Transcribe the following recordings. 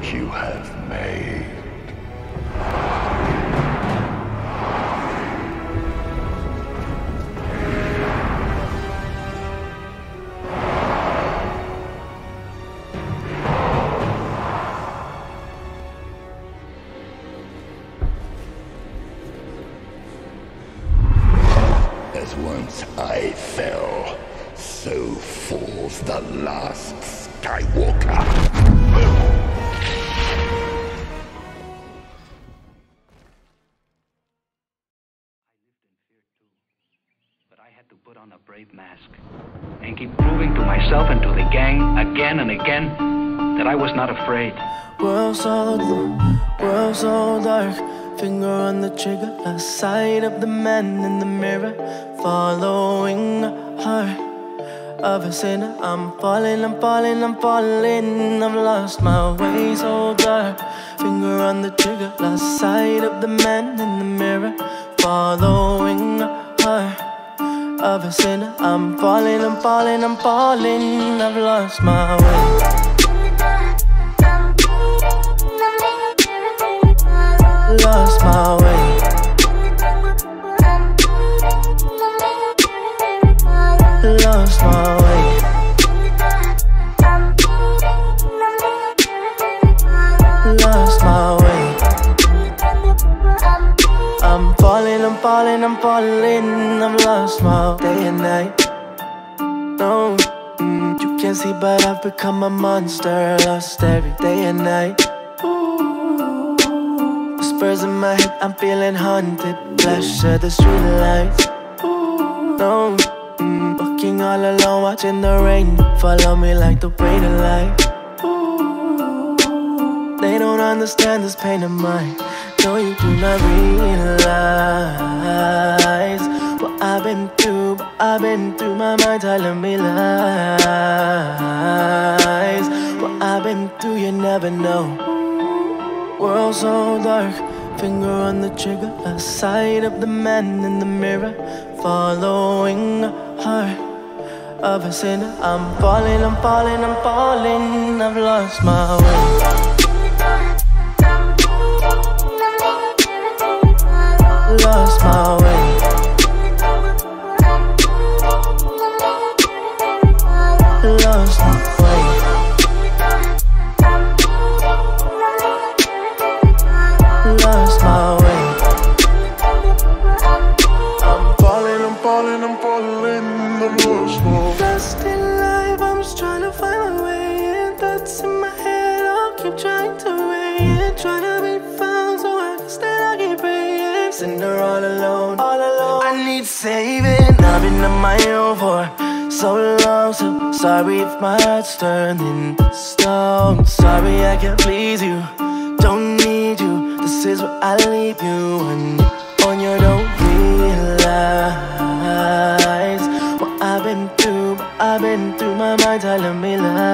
what you have made. As once I fell, so falls the last Skywalker. On a brave mask and keep proving to myself and to the gang again and again that I was not afraid. World so so dark. Finger on the trigger, lost sight of the man in the mirror. Following a heart of a sinner. I'm falling, I'm falling, I'm falling. I've lost my way so dark. Finger on the trigger, lost sight of the man in the mirror. Following a heart of a sinner. I'm falling, I'm falling, I'm falling. I've lost my way. Lost my way. Lost my falling, I'm falling, I'm lost my day and night. No, mm, you can't see, but I've become a monster. Lost every day and night. Whispers in my head, I'm feeling haunted. Flash of the street lights. No, mm, walking all alone, watching the rain follow me like the weight of life. They don't understand this pain of mine. No, you do not realize what I've been through. But I've been through my mind telling me lies. What I've been through, you never know. World so dark, finger on the trigger, lost sight of the man in the mirror, following a heart of a sinner. I'm falling, I'm falling, I'm falling. I've lost my way. Lost my way. I need saving. I've been on my own for so long. So sorry if my heart's turning to stone. Sorry I can't please you. Don't need you. This is where I leave you. And on your don't realize what I've been through. I've been through my mind telling me lies.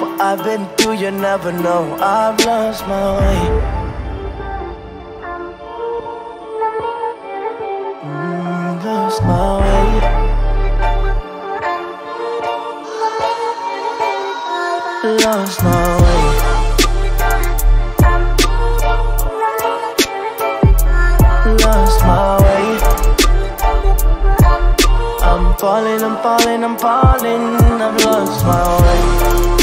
What I've been through, you never know. I've lost my way. Lost my way. Lost my way. Lost my way. I'm falling, I'm falling, I'm falling. I've lost my way.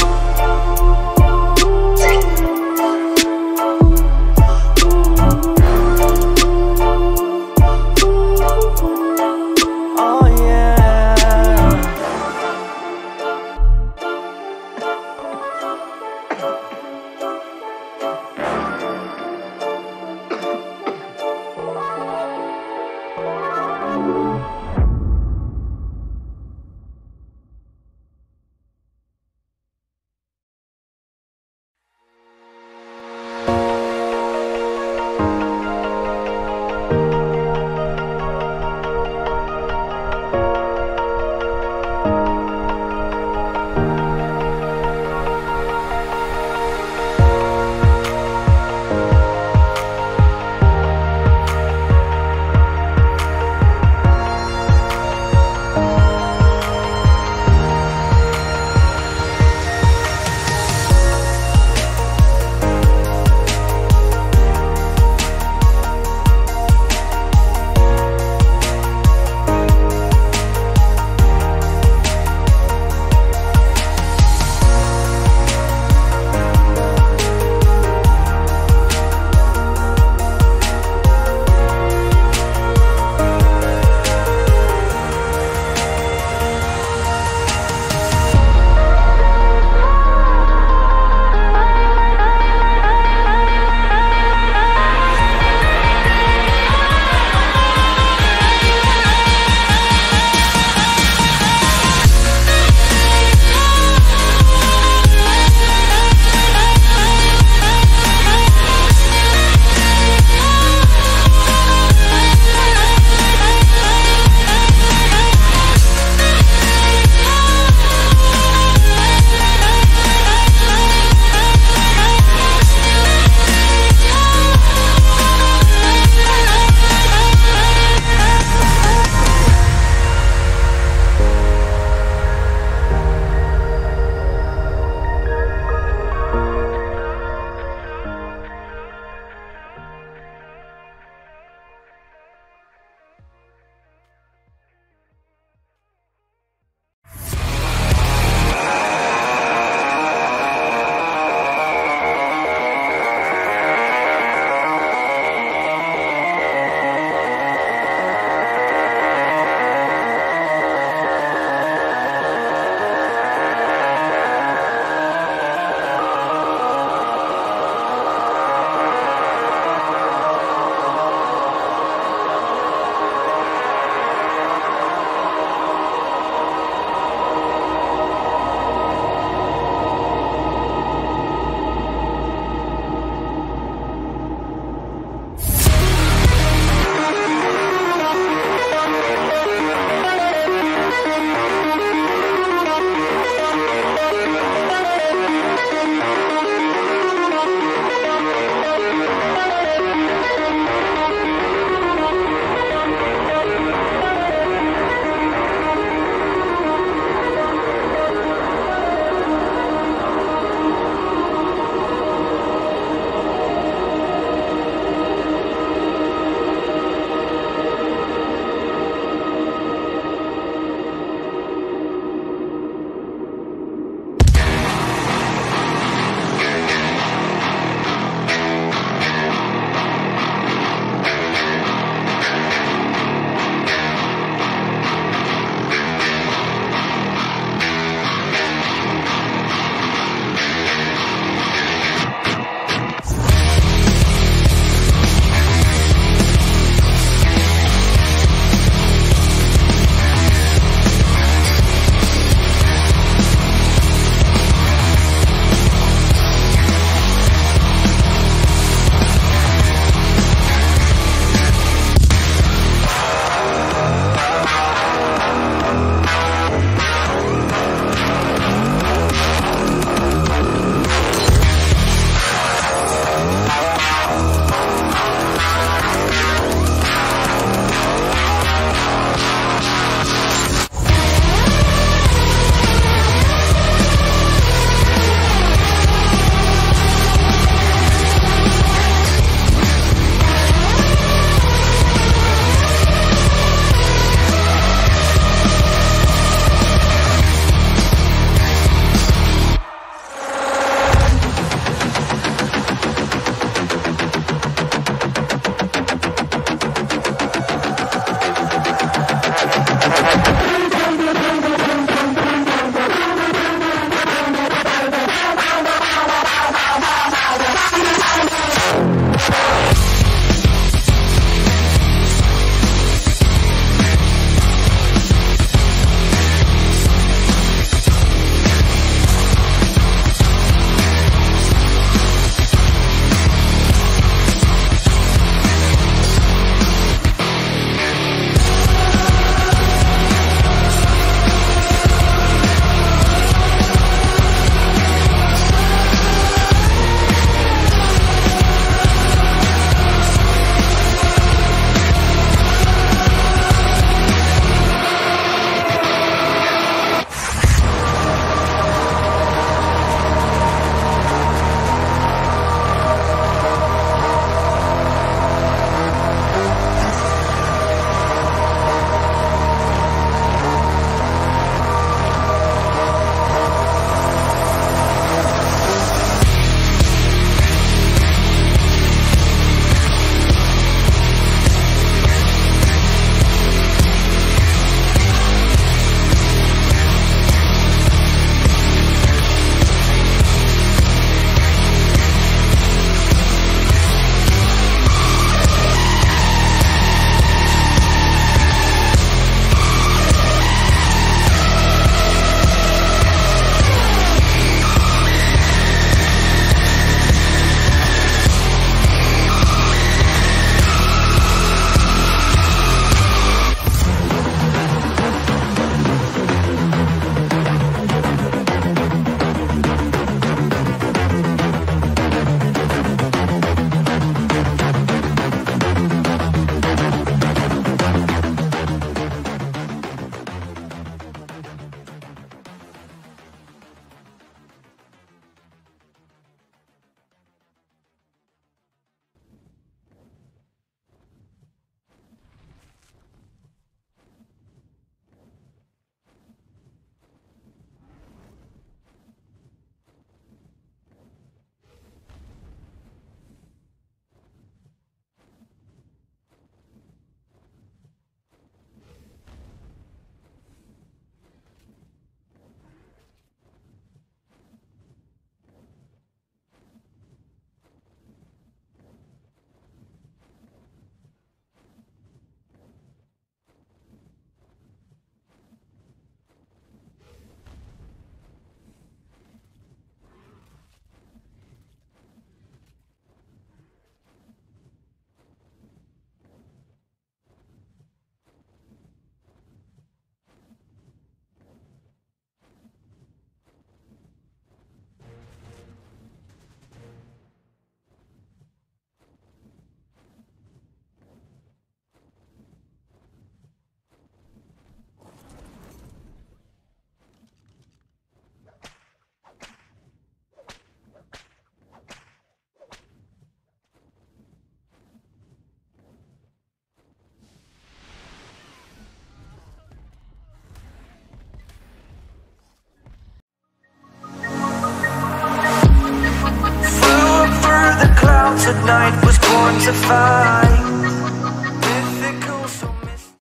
to find